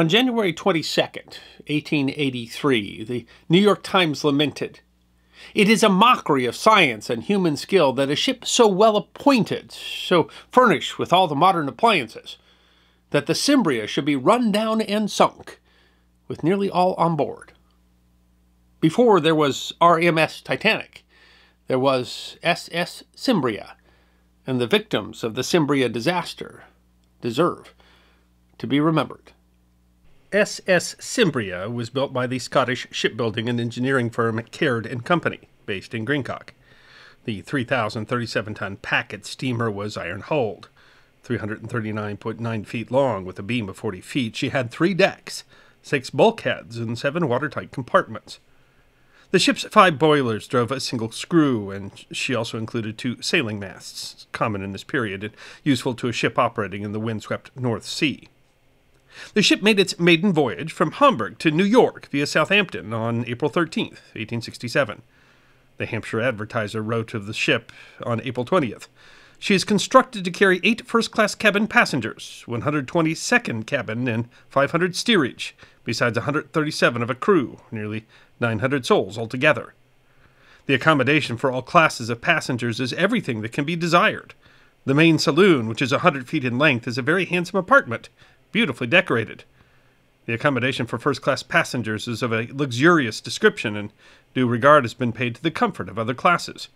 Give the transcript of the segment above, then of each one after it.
On January 22, 1883, the New York Times lamented It is a mockery of science and human skill that a ship so well appointed, so furnished with all the modern appliances, that the Cimbria should be run down and sunk, with nearly all on board. Before there was RMS Titanic, there was SS Cimbria, and the victims of the Cimbria disaster deserve to be remembered. SS Cimbria was built by the Scottish shipbuilding and engineering firm Caird and Company, based in Greenock. The 3,037 ton packet steamer was iron hulled, 339.9 feet long with a beam of 40 feet. She had three decks, six bulkheads, and seven watertight compartments. The ship's five boilers drove a single screw, and she also included two sailing masts, common in this period and useful to a ship operating in the windswept North Sea. The ship made its maiden voyage from Hamburg to New York via Southampton on April 13, 1867. The Hampshire Advertiser wrote of the ship on April 20th. She is constructed to carry eight first class cabin passengers, 120 second cabin, and 500 steerage, besides 137 of a crew, nearly 900 souls altogether. The accommodation for all classes of passengers is everything that can be desired. The main saloon, which is a 100 feet in length, is a very handsome apartment beautifully decorated. The accommodation for first class passengers is of a luxurious description, and due regard has been paid to the comfort of other classes.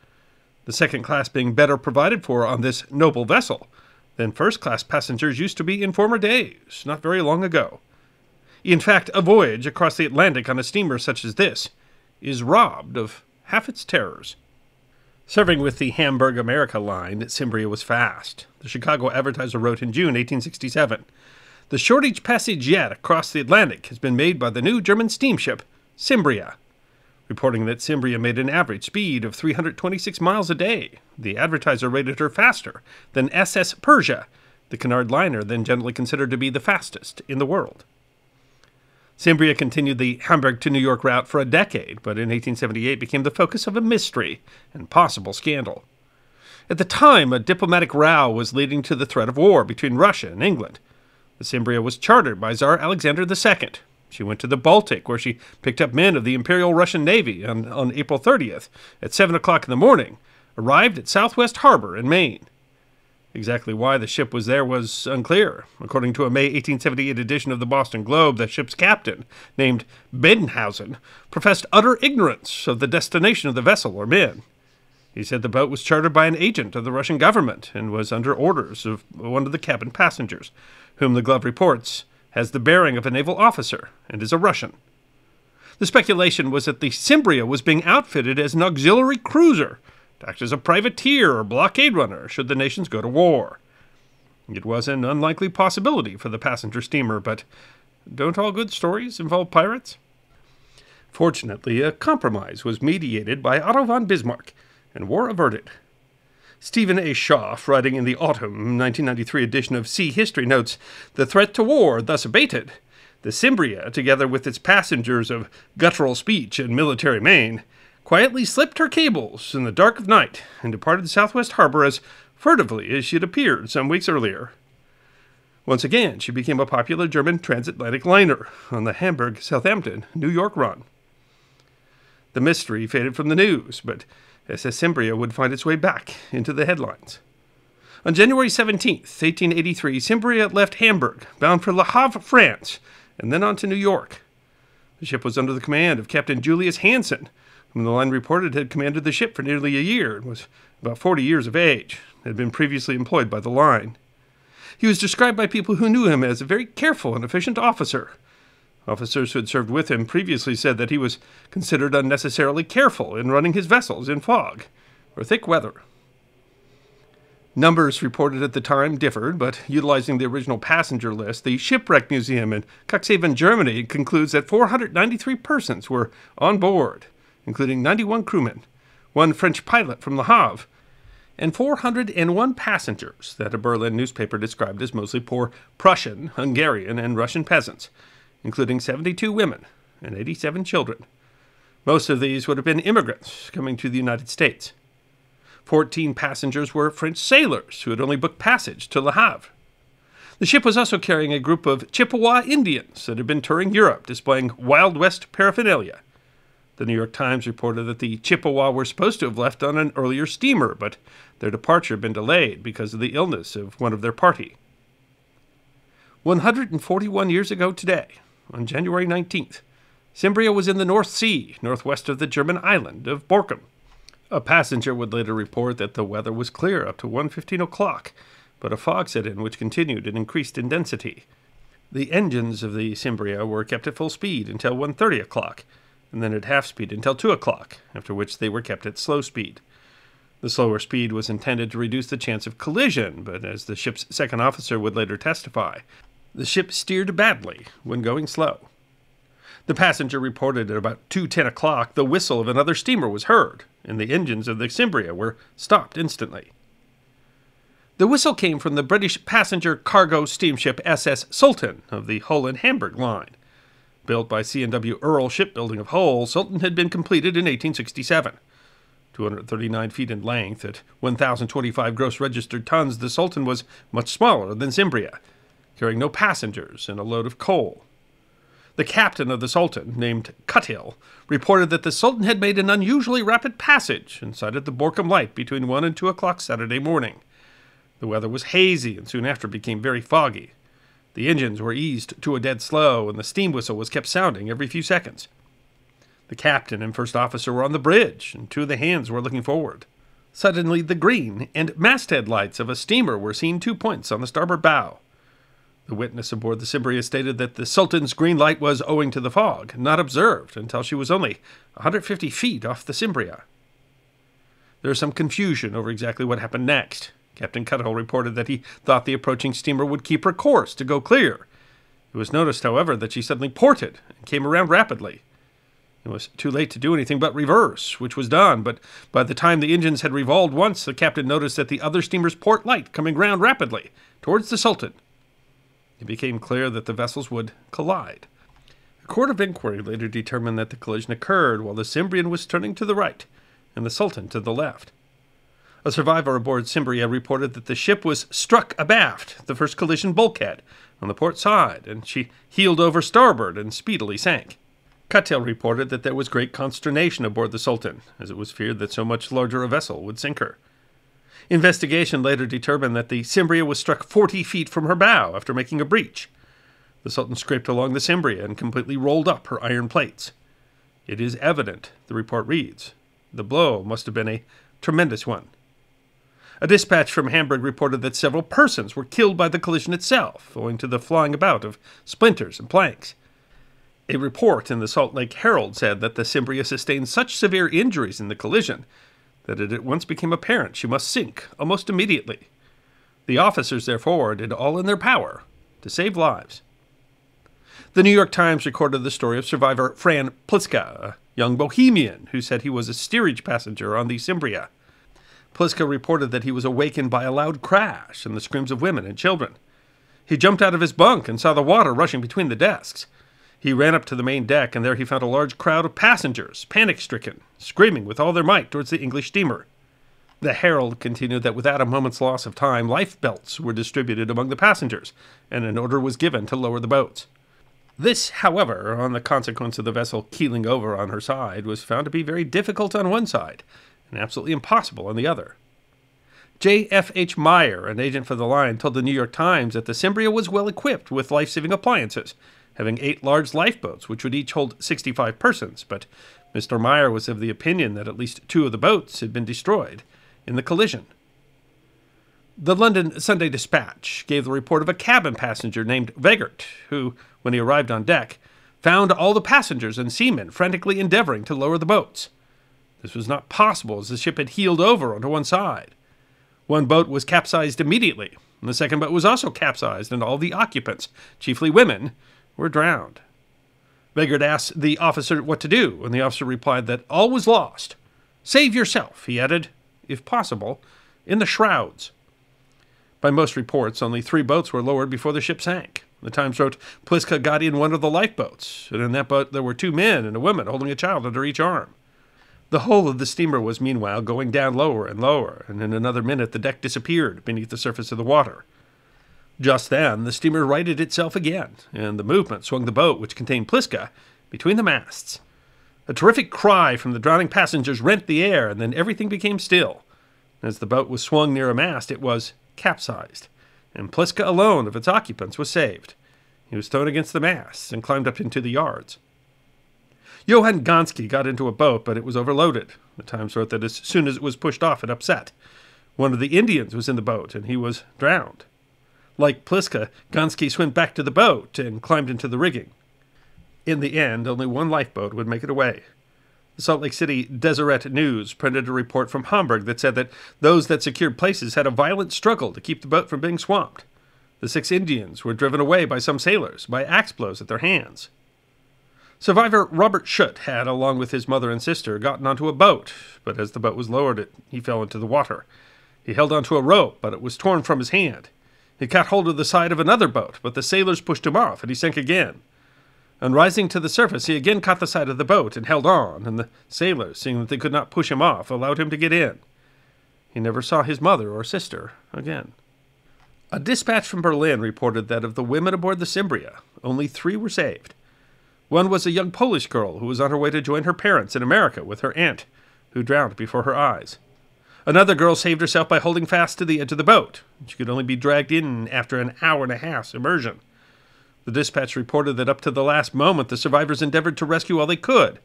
The second class being better provided for on this noble vessel than first class passengers used to be in former days, not very long ago. In fact, a voyage across the Atlantic on a steamer such as this is robbed of half its terrors. Serving with the Hamburg America line, Cimbria was fast. The Chicago Advertiser wrote in June 1867 the shortest passage yet across the Atlantic has been made by the new German steamship Cimbria. Reporting that Cimbria made an average speed of 326 miles a day, the advertiser rated her faster than SS Persia, the Cunard liner then generally considered to be the fastest in the world. Cimbria continued the Hamburg to New York route for a decade, but in 1878 became the focus of a mystery and possible scandal. At the time, a diplomatic row was leading to the threat of war between Russia and England. The Cimbria was chartered by Tsar Alexander II. She went to the Baltic, where she picked up men of the Imperial Russian Navy on, on April 30th at 7 o'clock in the morning, arrived at Southwest Harbor in Maine. Exactly why the ship was there was unclear. According to a May 1878 edition of the Boston Globe, the ship's captain, named Badenhausen, professed utter ignorance of the destination of the vessel or men. He said the boat was chartered by an agent of the Russian government and was under orders of one of the cabin passengers, whom the Globe reports has the bearing of a naval officer and is a Russian. The speculation was that the Cimbria was being outfitted as an auxiliary cruiser act as a privateer or blockade runner should the nations go to war. It was an unlikely possibility for the passenger steamer, but don't all good stories involve pirates? Fortunately, a compromise was mediated by Otto von Bismarck, and war averted. Stephen A. Schaff, writing in the autumn 1993 edition of Sea History, notes the threat to war thus abated. The Cimbria, together with its passengers of guttural speech and military mien, quietly slipped her cables in the dark of night and departed the Southwest Harbor as furtively as she had appeared some weeks earlier. Once again, she became a popular German transatlantic liner on the Hamburg Southampton New York run. The mystery faded from the news, but SS Cimbria would find its way back into the headlines. On January 17, 1883, Cimbria left Hamburg, bound for Le Havre, France, and then on to New York. The ship was under the command of Captain Julius Hansen, the line reported had commanded the ship for nearly a year and was about 40 years of age, had been previously employed by the line. He was described by people who knew him as a very careful and efficient officer, Officers who had served with him previously said that he was considered unnecessarily careful in running his vessels in fog or thick weather. Numbers reported at the time differed, but utilizing the original passenger list, the Shipwreck Museum in Cuxhaven, Germany concludes that 493 persons were on board, including 91 crewmen, one French pilot from Le Havre, and 401 passengers that a Berlin newspaper described as mostly poor Prussian, Hungarian, and Russian peasants including 72 women and 87 children. Most of these would have been immigrants coming to the United States. Fourteen passengers were French sailors who had only booked passage to Le Havre. The ship was also carrying a group of Chippewa Indians that had been touring Europe, displaying Wild West paraphernalia. The New York Times reported that the Chippewa were supposed to have left on an earlier steamer, but their departure had been delayed because of the illness of one of their party. 141 years ago today, on January 19th, Cimbria was in the North Sea, northwest of the German island of Borkum. A passenger would later report that the weather was clear up to 1.15 o'clock, but a fog set in which continued and increased in density. The engines of the Cimbria were kept at full speed until 1.30 o'clock, and then at half speed until 2 o'clock, after which they were kept at slow speed. The slower speed was intended to reduce the chance of collision, but as the ship's second officer would later testify, the ship steered badly when going slow. The passenger reported at about 2:10 o'clock the whistle of another steamer was heard, and the engines of the Cimbria were stopped instantly. The whistle came from the British passenger cargo steamship SS Sultan of the Hull and Hamburg line. Built by C&W Earle Shipbuilding of Hull, Sultan had been completed in 1867. 239 feet in length, at 1,025 gross registered tons, the Sultan was much smaller than Cimbria, carrying no passengers and a load of coal. The captain of the Sultan, named Cuthill, reported that the Sultan had made an unusually rapid passage and sighted the Borkum Light between 1 and 2 o'clock Saturday morning. The weather was hazy and soon after became very foggy. The engines were eased to a dead slow, and the steam whistle was kept sounding every few seconds. The captain and first officer were on the bridge, and two of the hands were looking forward. Suddenly, the green and masthead lights of a steamer were seen two points on the starboard bow. The witness aboard the Cimbria stated that the Sultan's green light was, owing to the fog, not observed until she was only 150 feet off the Cimbria. There is some confusion over exactly what happened next. Captain Cuthill reported that he thought the approaching steamer would keep her course to go clear. It was noticed, however, that she suddenly ported and came around rapidly. It was too late to do anything but reverse, which was done, but by the time the engines had revolved once, the captain noticed that the other steamer's port light coming round rapidly towards the Sultan it became clear that the vessels would collide. A court of inquiry later determined that the collision occurred while the Cimbrian was turning to the right and the Sultan to the left. A survivor aboard Cimbria reported that the ship was struck abaft, the first collision bulkhead, on the port side, and she heeled over starboard and speedily sank. Cuthill reported that there was great consternation aboard the Sultan, as it was feared that so much larger a vessel would sink her. Investigation later determined that the Cimbria was struck 40 feet from her bow after making a breach. The Sultan scraped along the Cimbria and completely rolled up her iron plates. It is evident, the report reads, the blow must have been a tremendous one. A dispatch from Hamburg reported that several persons were killed by the collision itself, owing to the flying about of splinters and planks. A report in the Salt Lake Herald said that the Cimbria sustained such severe injuries in the collision that it at once became apparent she must sink almost immediately. The officers, therefore, did all in their power to save lives. The New York Times recorded the story of survivor Fran Pliska, a young bohemian who said he was a steerage passenger on the Cimbria. Pliska reported that he was awakened by a loud crash and the screams of women and children. He jumped out of his bunk and saw the water rushing between the desks. He ran up to the main deck, and there he found a large crowd of passengers, panic stricken, screaming with all their might towards the English steamer. The Herald continued that without a moment's loss of time, life belts were distributed among the passengers, and an order was given to lower the boats. This, however, on the consequence of the vessel keeling over on her side, was found to be very difficult on one side and absolutely impossible on the other. J. F. H. Meyer, an agent for the line, told the New York Times that the Cimbria was well equipped with life saving appliances having eight large lifeboats, which would each hold 65 persons, but Mr. Meyer was of the opinion that at least two of the boats had been destroyed in the collision. The London Sunday Dispatch gave the report of a cabin passenger named Vegert, who, when he arrived on deck, found all the passengers and seamen frantically endeavoring to lower the boats. This was not possible as the ship had heeled over onto one side. One boat was capsized immediately, and the second boat was also capsized, and all the occupants, chiefly women, were drowned. Vegert asked the officer what to do, and the officer replied that all was lost. Save yourself, he added, if possible, in the shrouds. By most reports, only three boats were lowered before the ship sank. The Times wrote Pliska got in one of the lifeboats, and in that boat there were two men and a woman holding a child under each arm. The hull of the steamer was meanwhile going down lower and lower, and in another minute the deck disappeared beneath the surface of the water. Just then, the steamer righted itself again, and the movement swung the boat, which contained Pliska, between the masts. A terrific cry from the drowning passengers rent the air, and then everything became still. As the boat was swung near a mast, it was capsized, and Pliska alone of its occupants was saved. He was thrown against the masts and climbed up into the yards. Johann Gonski got into a boat, but it was overloaded. The Times wrote that as soon as it was pushed off, it upset. One of the Indians was in the boat, and he was drowned. Like Pliska, Gonski swam back to the boat and climbed into the rigging. In the end, only one lifeboat would make it away. The Salt Lake City Deseret News printed a report from Hamburg that said that those that secured places had a violent struggle to keep the boat from being swamped. The six Indians were driven away by some sailors by axe blows at their hands. Survivor Robert Schutt had, along with his mother and sister, gotten onto a boat, but as the boat was lowered, it, he fell into the water. He held onto a rope, but it was torn from his hand. He caught hold of the side of another boat, but the sailors pushed him off, and he sank again. On rising to the surface, he again caught the side of the boat and held on, and the sailors, seeing that they could not push him off, allowed him to get in. He never saw his mother or sister again. A dispatch from Berlin reported that of the women aboard the Cimbria, only three were saved. One was a young Polish girl who was on her way to join her parents in America with her aunt, who drowned before her eyes. Another girl saved herself by holding fast to the edge of the boat. She could only be dragged in after an hour and a half's immersion. The dispatch reported that up to the last moment the survivors endeavored to rescue all they could,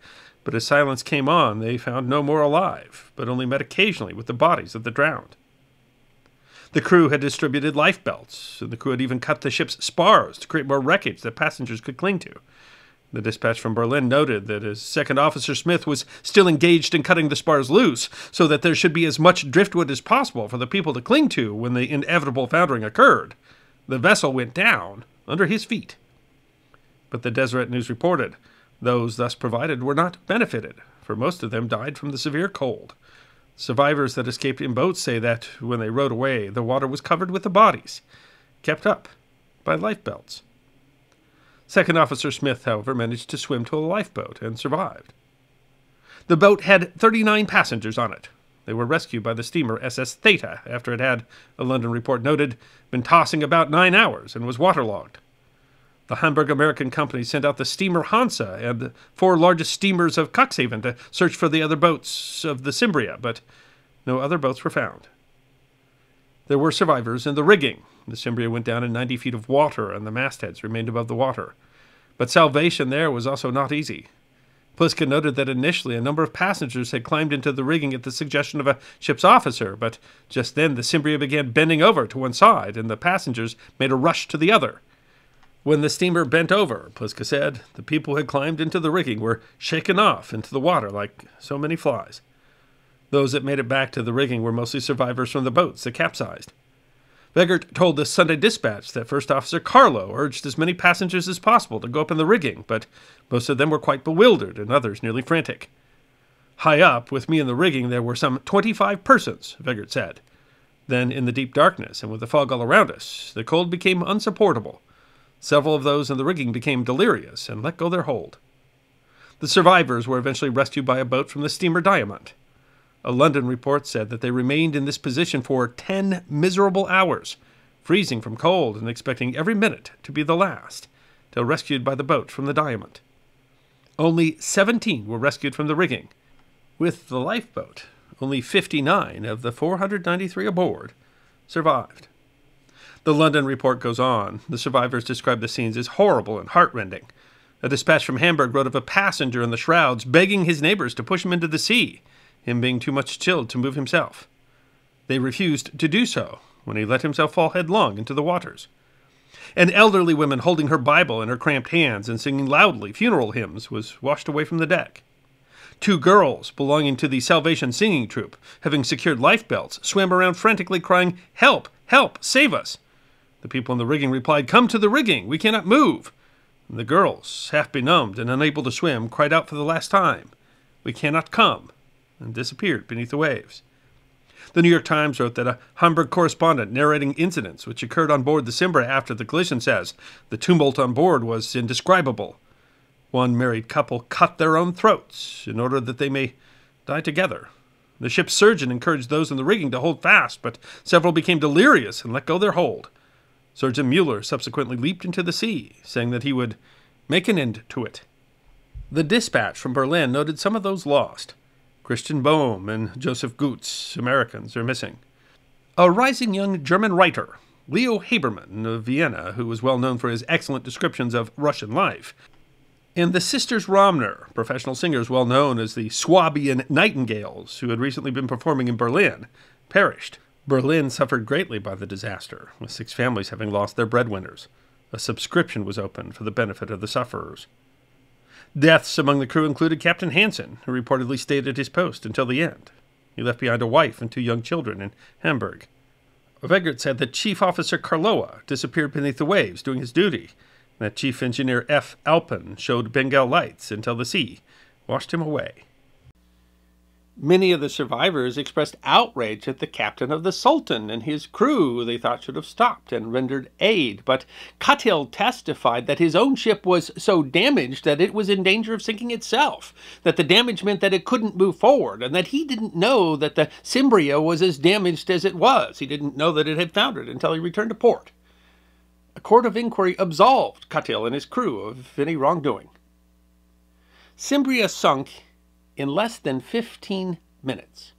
but as silence came on, they found no more alive, but only met occasionally with the bodies of the drowned. The crew had distributed life belts, and the crew had even cut the ship's spars to create more wreckage that passengers could cling to. The dispatch from Berlin noted that as Second Officer Smith was still engaged in cutting the spars loose so that there should be as much driftwood as possible for the people to cling to when the inevitable foundering occurred, the vessel went down under his feet. But the Deseret News reported those thus provided were not benefited, for most of them died from the severe cold. Survivors that escaped in boats say that, when they rowed away, the water was covered with the bodies, kept up by life belts. Second Officer Smith, however, managed to swim to a lifeboat and survived. The boat had 39 passengers on it. They were rescued by the steamer SS Theta after it had, a London report noted, been tossing about nine hours and was waterlogged. The Hamburg American Company sent out the steamer Hansa and the four largest steamers of Cuxhaven to search for the other boats of the Cimbria, but no other boats were found. There were survivors in the rigging. The Cimbria went down in 90 feet of water, and the mastheads remained above the water. But salvation there was also not easy. Pliska noted that initially a number of passengers had climbed into the rigging at the suggestion of a ship's officer, but just then the Cimbria began bending over to one side, and the passengers made a rush to the other. When the steamer bent over, Pliska said, the people who had climbed into the rigging were shaken off into the water like so many flies. Those that made it back to the rigging were mostly survivors from the boats that capsized. Vegert told the Sunday Dispatch that First Officer Carlo urged as many passengers as possible to go up in the rigging, but most of them were quite bewildered and others nearly frantic. High up, with me in the rigging, there were some 25 persons, Vegert said. Then, in the deep darkness and with the fog all around us, the cold became unsupportable. Several of those in the rigging became delirious and let go their hold. The survivors were eventually rescued by a boat from the steamer Diamond. A London report said that they remained in this position for 10 miserable hours, freezing from cold and expecting every minute to be the last, till rescued by the boat from the Diamond. Only 17 were rescued from the rigging. With the lifeboat, only 59 of the 493 aboard survived. The London report goes on. The survivors describe the scenes as horrible and heartrending. A dispatch from Hamburg wrote of a passenger in the shrouds begging his neighbors to push him into the sea him being too much chilled to move himself. They refused to do so when he let himself fall headlong into the waters. An elderly woman holding her Bible in her cramped hands and singing loudly funeral hymns was washed away from the deck. Two girls belonging to the Salvation Singing Troupe, having secured life belts, swam around frantically crying, Help! Help! Save us! The people in the rigging replied, Come to the rigging! We cannot move! The girls, half benumbed and unable to swim, cried out for the last time, We cannot come! And disappeared beneath the waves. The New York Times wrote that a Hamburg correspondent narrating incidents which occurred on board the Cimbria after the collision says the tumult on board was indescribable. One married couple cut their own throats in order that they may die together. The ship's surgeon encouraged those in the rigging to hold fast, but several became delirious and let go their hold. Surgeon Mueller subsequently leaped into the sea, saying that he would make an end to it. The dispatch from Berlin noted some of those lost. Christian Bohm and Joseph Goots, Americans, are missing. A rising young German writer, Leo Habermann of Vienna, who was well known for his excellent descriptions of Russian life, and the Sisters Romner, professional singers well known as the Swabian Nightingales, who had recently been performing in Berlin, perished. Berlin suffered greatly by the disaster, with six families having lost their breadwinners. A subscription was opened for the benefit of the sufferers. Deaths among the crew included Captain Hansen, who reportedly stayed at his post until the end. He left behind a wife and two young children in Hamburg. Vegert said that Chief Officer Carloa disappeared beneath the waves doing his duty, and that Chief Engineer F. Alpen showed Bengal lights until the sea washed him away. Many of the survivors expressed outrage at the captain of the Sultan and his crew they thought should have stopped and rendered aid, but Cuthill testified that his own ship was so damaged that it was in danger of sinking itself, that the damage meant that it couldn't move forward, and that he didn't know that the Cimbria was as damaged as it was. He didn't know that it had foundered until he returned to port. A court of inquiry absolved Cuthill and his crew of any wrongdoing. Cimbria sunk in less than 15 minutes.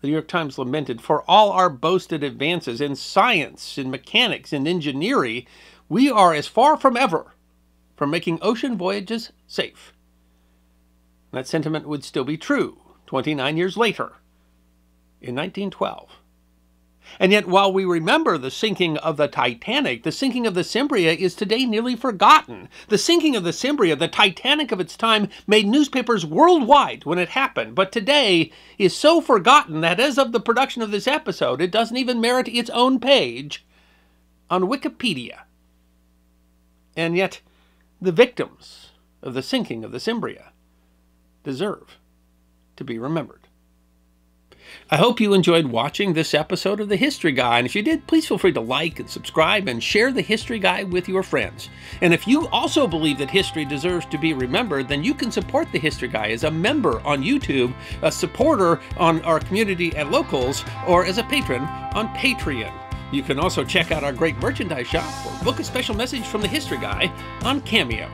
The New York Times lamented, For all our boasted advances in science, in mechanics, in engineering, we are as far from ever from making ocean voyages safe. That sentiment would still be true 29 years later, in 1912. And yet, while we remember the sinking of the Titanic, the sinking of the Cimbria is today nearly forgotten. The sinking of the Cimbria, the Titanic of its time, made newspapers worldwide when it happened, but today is so forgotten that as of the production of this episode, it doesn't even merit its own page on Wikipedia. And yet, the victims of the sinking of the Cimbria deserve to be remembered. I hope you enjoyed watching this episode of The History Guy, and if you did, please feel free to like and subscribe and share The History Guy with your friends. And if you also believe that history deserves to be remembered, then you can support The History Guy as a member on YouTube, a supporter on our community at Locals, or as a patron on Patreon. You can also check out our great merchandise shop or book a special message from The History Guy on Cameo.